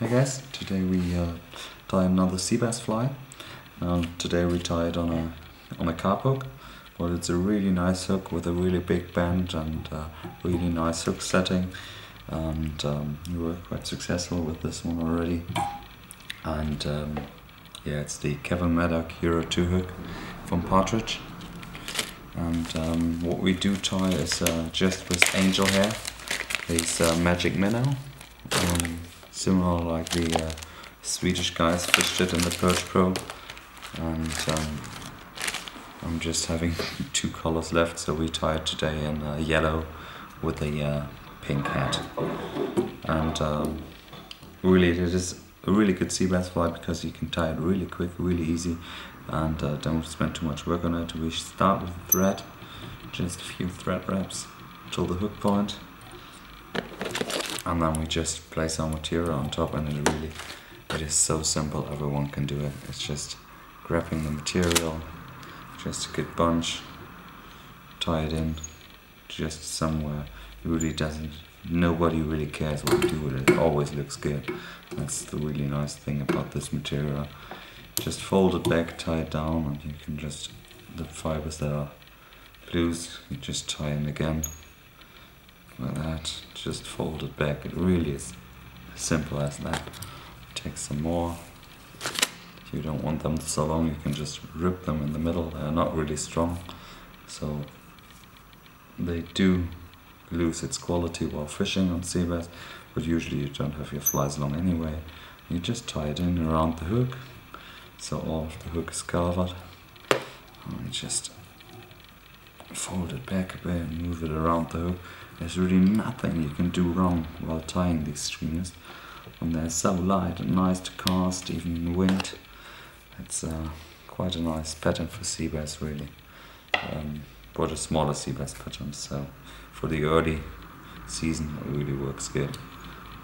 Hey guys, today we uh, tie another sea bass fly. Um, today we tie it on a on a carp hook, but it's a really nice hook with a really big bend and uh, really nice hook setting. And um, we were quite successful with this one already. And um, yeah, it's the Kevin Maddock Hero 2 hook from Partridge. And um, what we do tie is uh, just with angel hair, these uh, magic minnow. Similar like the uh, Swedish guys fished it in the Perch Pro. And um, I'm just having two colors left, so we tie it today in uh, yellow with a uh, pink hat. And um, really, it is a really good sea bass fly because you can tie it really quick, really easy, and uh, don't spend too much work on it. We start with a thread, just a few thread wraps till the hook point, and then we just place our material on top, and it really, it is so simple. Everyone can do it. It's just grabbing the material, just a good bunch, tie it in, just somewhere. It really doesn't. Nobody really cares what you do with it. It always looks good. That's the really nice thing about this material. Just fold it back, tie it down, and you can just the fibers that are loose, you just tie in again like that. Just fold it back. It really is simple as that. Take some more. If you don't want them so long, you can just rip them in the middle. They're not really strong, so they do lose its quality while fishing on sea bass, but usually you don't have your flies long anyway. You just tie it in around the hook, so all of the hook is covered. And just fold it back a bit and move it around the hook. There's really nothing you can do wrong while tying these streamers. And they're so light and nice to cast, even in the wind. It's uh, quite a nice pattern for sea bass, really. Um, but a smaller sea bass pattern, so for the early season it really works good.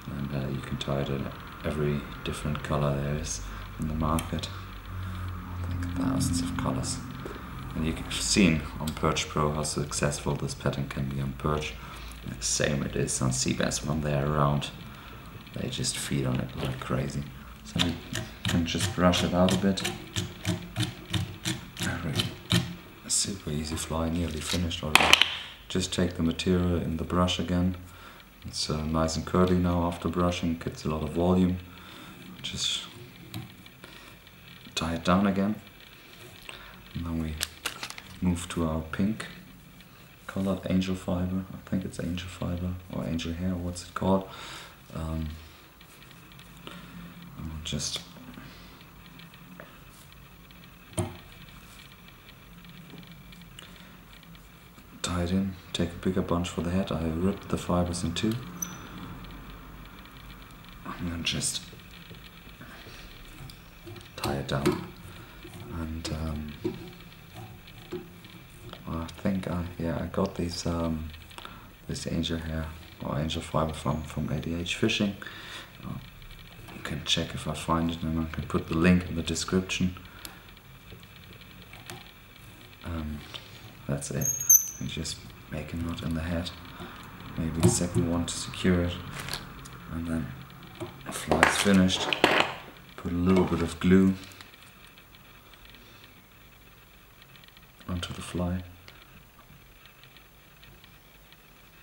And uh, you can tie it in every different color there is in the market. I think thousands of colors. And you've seen on Perch Pro how successful this pattern can be on perch. Same it is on sea bass when they're around. They just feed on it like crazy. So you can just brush it out a bit. Super easy fly, nearly finished already. Just take the material in the brush again. It's uh, nice and curly now after brushing, gets a lot of volume. Just tie it down again. And then we move to our pink colored angel fiber. I think it's angel fiber or angel hair, what's it called? Um, just tie it in, take a bigger bunch for the head. I ripped the fibers in two. And then just tie it down. And um, I think I yeah I got these um, this angel hair or angel fiber from from ADH Fishing. Uh, you can check if I find it, and I can put the link in the description. And that's it. Just make a knot in the head, maybe a second one to secure it, and then the fly is finished. Put a little bit of glue onto the fly.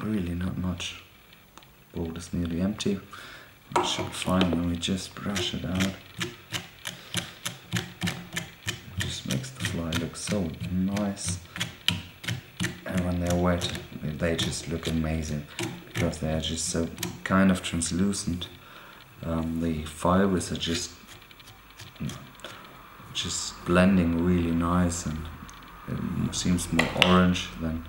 Really not much. Bowl is nearly empty. It should be fine when we just brush it out. It just makes the fly look so nice. And when they're wet, they just look amazing because they're just so kind of translucent. Um, the fibers are just just blending really nice and it seems more orange than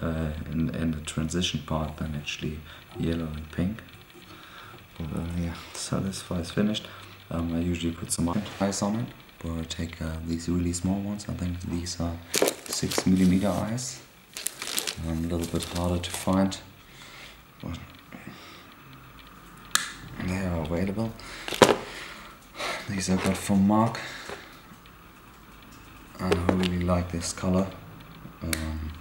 uh, in, in the transition part than actually yellow and pink. But uh, yeah, so this fly is finished. Um, I usually put some eyes on it, but I take uh, these really small ones. I think these are 6 millimeter eyes. Um, a little bit harder to find, but they are available. These I got from Mark. I really like this color. Um,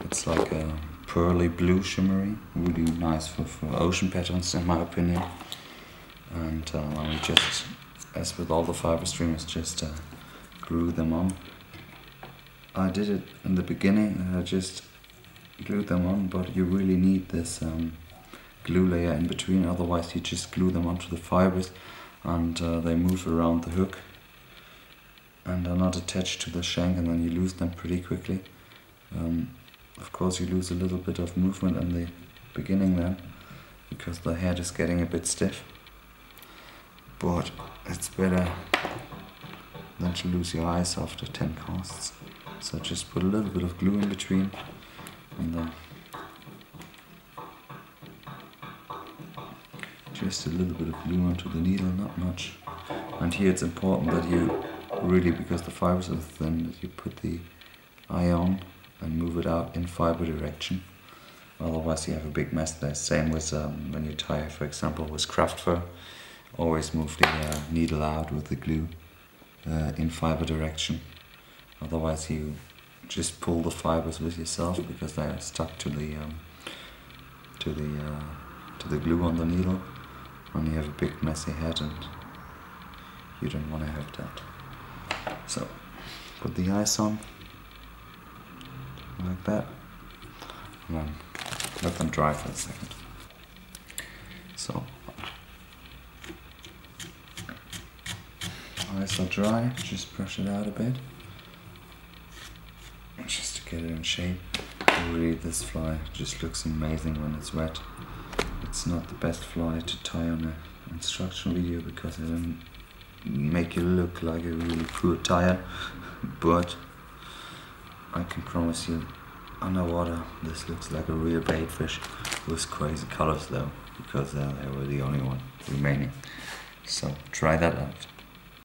it's like a pearly blue shimmery, really nice for, for ocean patterns in my opinion. and uh, we just, as with all the fiber streamers, just uh, glue them on. I did it in the beginning, and I just glued them on, but you really need this um, glue layer in between, otherwise you just glue them onto the fibers and uh, they move around the hook and are not attached to the shank and then you lose them pretty quickly. Um, of course you lose a little bit of movement in the beginning then because the head is getting a bit stiff but it's better than to lose your eyes after 10 casts. So just put a little bit of glue in between and then just a little bit of glue onto the needle, not much. And here it's important that you really, because the fibers are thin, that you put the eye on and move it out in fiber direction. Otherwise you have a big mess there. Same with um, when you tie, for example, with craft fur. Always move the uh, needle out with the glue uh, in fiber direction. Otherwise you just pull the fibers with yourself because they are stuck to the um, to the uh, to the glue on the needle and you have a big messy head and you don't want to have that. So put the ice on like that and then let them dry for a second. So eyes are dry, just brush it out a bit just to get it in shape. Really this fly just looks amazing when it's wet. It's not the best fly to tie on an instruction video because it doesn't make you look like a really poor tire but I can promise you underwater this looks like a real bait fish. With crazy colors though because uh, they were the only one remaining. So try that out